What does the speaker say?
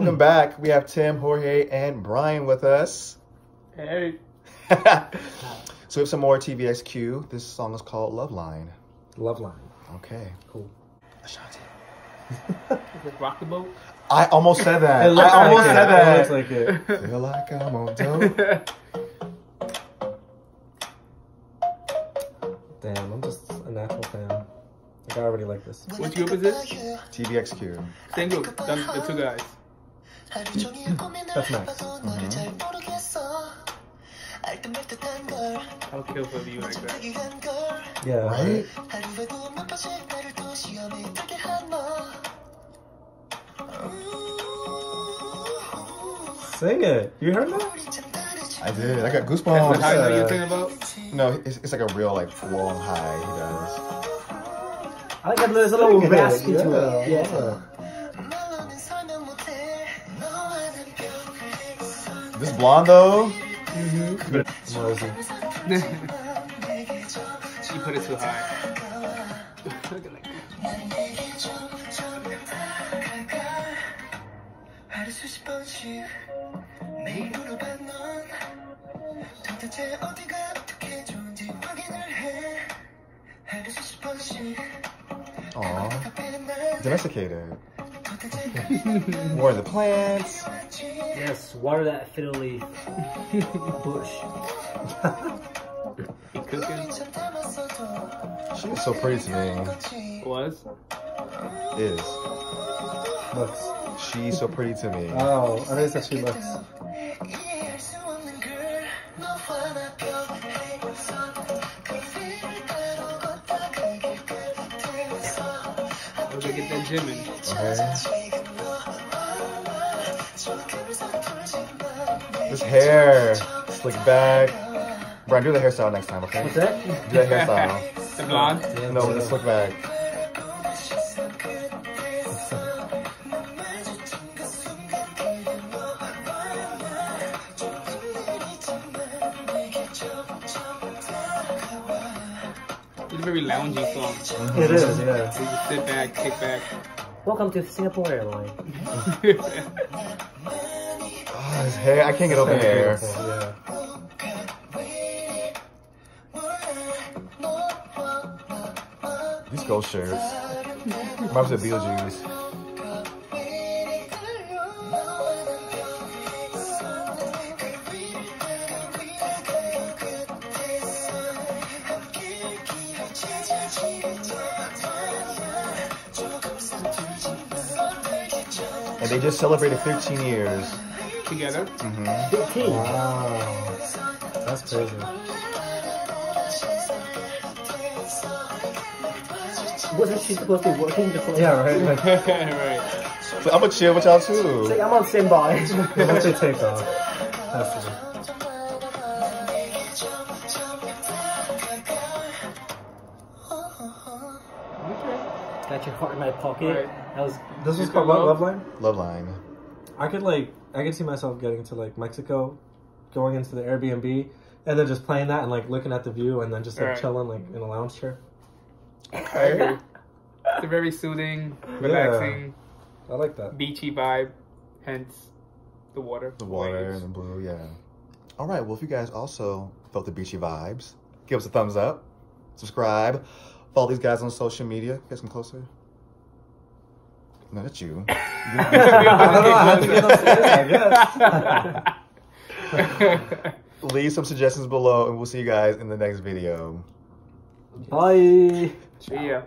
Welcome back. We have Tim, Jorge, and Brian with us. Hey. so we have some more TVXQ. This song is called Love Line. Love line. Okay. Cool. Ashanti. Rock the boat. I almost said that. It looks I almost like said it. that. It looks like it. Feel like I'm on dope. Damn, I'm just a natural fan. Like I already like this. What group is this? TVXQ. Same group. Them, the two guys. That's Max. I'll kill for a view like that. Yeah. Right? Sing it. You heard that? I did. I got That's goosebumps. the high note you're thinking about? No, it's, it's like a real like long high. He does. I like that there's a little Sing it, rasp into yeah, it. Yeah. This blonde though. Mosey. You put it too high. Aw. Domesticated. More of the plants. Yes, water that fiddle leaf. Bush. You cooking? She is so pretty to me. Was? Is. Looks. She's so pretty to me. Oh, I think that she looks. I gonna get that gym in. Okay. This hair. Slick back. Brian, do the hairstyle next time, okay? What's that? Do the hairstyle. The blonde? No, with the slick back. It's a very loungy song. It is, yeah. You just sit back, kick back. Welcome to Singapore Airlines. Oh, ah, his hair. I can't get over hair. Beautiful, yeah. These gold shirts. Reminds me of Beetlejuice. They just celebrated 13 years. Together. Mm-hmm. Big T. Wow. That's crazy. Wasn't she supposed to be working before? Yeah, right? Like, right. So I'm gonna chill with y'all too. Like, I'm on standby. once they take off. Has Got your heart in my pocket. Right. That was This was called go what? low. Love Line? Love line. I could like, I could see myself getting to like Mexico, going into the Airbnb, and then just playing that and like looking at the view and then just like Right. chilling like in a lounge chair. Right. It's a very soothing, relaxing, I like that. beachy vibe. Hence, the water. The water waves. and the blue, yeah. All right, well, if you guys also felt the beachy vibes, give us a thumbs up, subscribe, follow these guys on social media. Get some closer. No, that's you. I don't know how to get upstairs, I guess. Leave some suggestions below, and we'll see you guys in the next video. Bye. See ya.